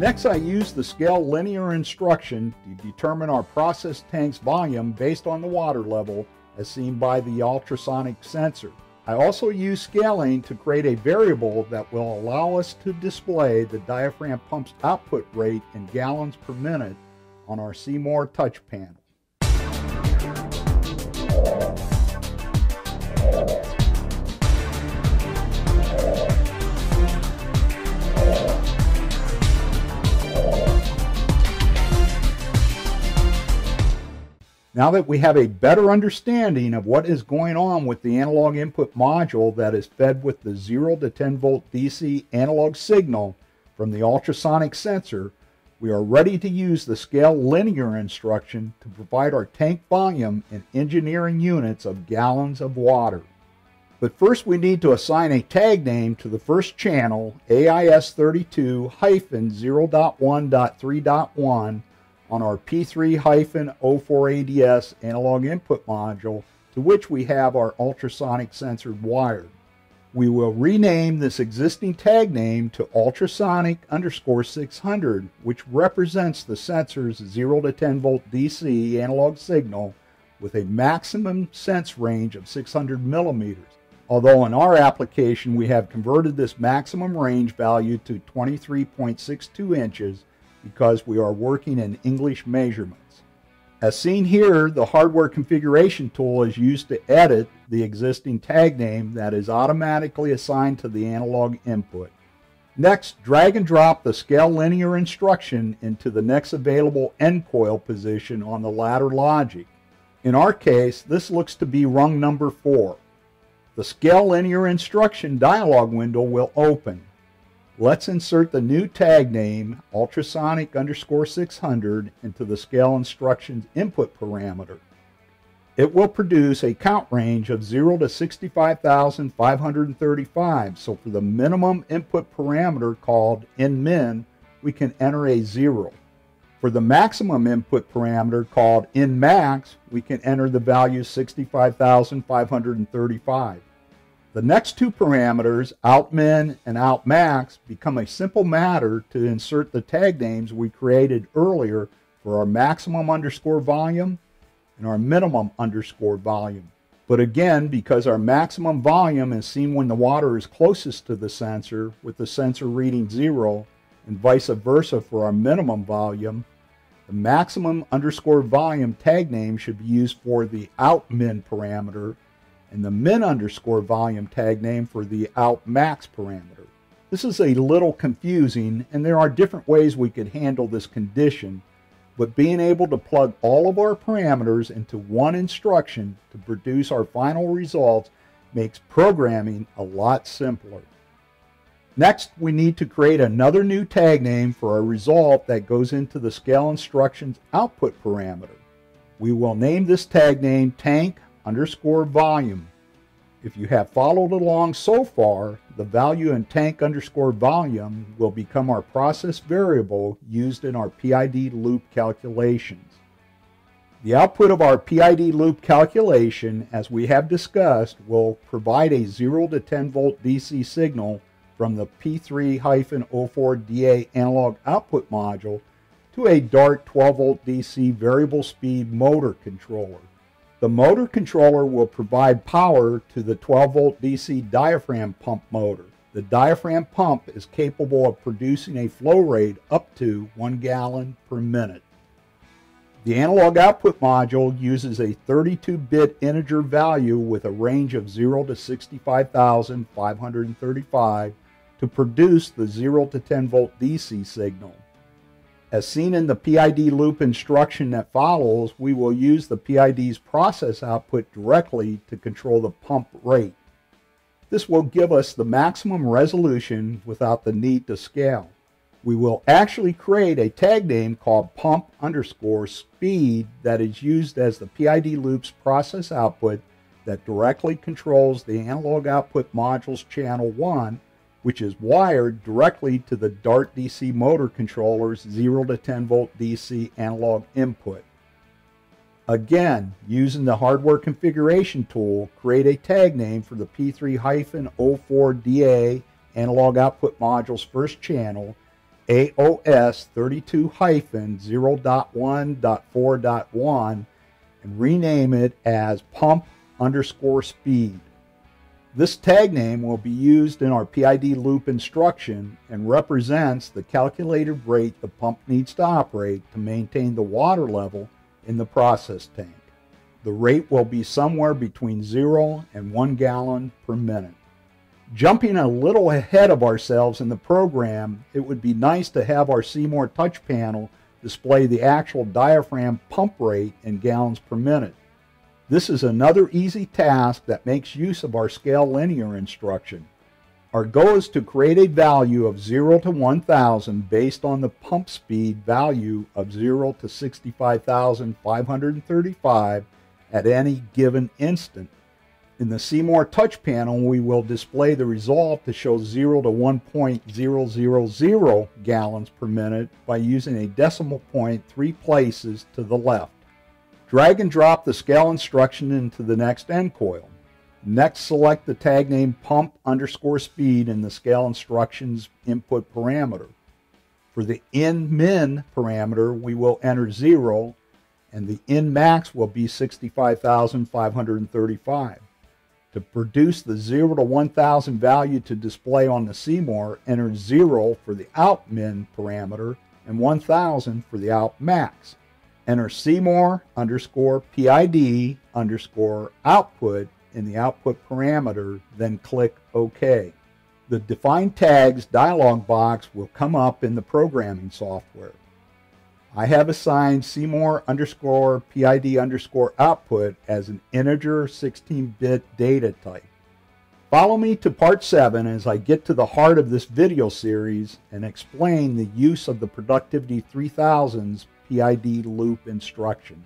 Next, I use the scale linear instruction to determine our process tank's volume based on the water level as seen by the ultrasonic sensor. I also use scaling to create a variable that will allow us to display the diaphragm pump's output rate in gallons per minute on our C-more touch panel. Now that we have a better understanding of what is going on with the analog input module that is fed with the 0 to 10 volt DC analog signal from the ultrasonic sensor, we are ready to use the scale linear instruction to provide our tank volume in engineering units of gallons of water. But first we need to assign a tag name to the first channel AIS32-0.1.3.1 on our P3-04ADS analog input module to which we have our ultrasonic sensor wired. We will rename this existing tag name to ultrasonic underscore 600, which represents the sensor's 0 to 10 volt DC analog signal with a maximum sense range of 600 millimeters. Although in our application we have converted this maximum range value to 23.62 inches because we are working in English measurements. As seen here, the hardware configuration tool is used to edit the existing tag name that is automatically assigned to the analog input. Next, drag and drop the scale linear instruction into the next available end coil position on the ladder logic. In our case, this looks to be rung number 4. The scale linear instruction dialog window will open. Let's insert the new tag name, ultrasonic underscore 600, into the scale instructions input parameter. It will produce a count range of 0 to 65,535. So for the minimum input parameter called in min, we can enter a 0. For the maximum input parameter called in max, we can enter the value 65,535. The next two parameters, outmin and outmax, become a simple matter to insert the tag names we created earlier for our maximum underscore volume and our minimum underscore volume. But again, because our maximum volume is seen when the water is closest to the sensor, with the sensor reading zero, and vice versa for our minimum volume, the maximum underscore volume tag name should be used for the outmin parameter and the min underscore volume tag name for the out max parameter. This is a little confusing and there are different ways we could handle this condition, but being able to plug all of our parameters into one instruction to produce our final results makes programming a lot simpler. Next, we need to create another new tag name for our result that goes into the scale instructions output parameter. We will name this tag name tank underscore volume. If you have followed along so far, the value in tank underscore volume will become our process variable used in our PID loop calculations. The output of our PID loop calculation, as we have discussed, will provide a 0 to 10 volt DC signal from the P3-04DA analog output module to a DART 12 volt DC variable speed motor controller. The motor controller will provide power to the 12 volt DC diaphragm pump motor. The diaphragm pump is capable of producing a flow rate up to 1 gallon per minute. The analog output module uses a 32-bit integer value with a range of 0 to 65,535 to produce the 0 to 10 volt DC signal. As seen in the PID loop instruction that follows, we will use the PID's process output directly to control the pump rate. This will give us the maximum resolution without the need to scale. We will actually create a tag name called pump underscore speed that is used as the PID loop's process output that directly controls the analog output module's channel 1 which is wired directly to the DART DC motor controller's 0 to 10 volt DC analog input. Again, using the hardware configuration tool, create a tag name for the P3-04DA analog output module's first channel AOS 32 0.1.4.1 and rename it as pump underscore speed. This tag name will be used in our PID loop instruction and represents the calculated rate the pump needs to operate to maintain the water level in the process tank. The rate will be somewhere between 0 and 1 gallon per minute. Jumping a little ahead of ourselves in the program, it would be nice to have our C-more touch panel display the actual diaphragm pump rate in gallons per minute. This is another easy task that makes use of our scale linear instruction. Our goal is to create a value of 0 to 1000 based on the pump speed value of 0 to 65,535 at any given instant. In the C-more touch panel, we will display the result to show 0 to 1.000 gallons per minute by using a decimal point three places to the left. Drag and drop the scale instruction into the next end coil. Next, select the tag name pump underscore speed in the scale instructions input parameter. For the in min parameter, we will enter 0 and the in max will be 65,535. To produce the 0 to 1000 value to display on the C-more, enter 0 for the out min parameter and 1000 for the out max. Enter C-more underscore PID underscore output in the output parameter, then click OK. The Define Tags dialog box will come up in the programming software. I have assigned C-more underscore PID underscore output as an integer 16-bit data type. Follow me to part 7 as I get to the heart of this video series and explain the use of the Productivity 3000's PID loop instruction.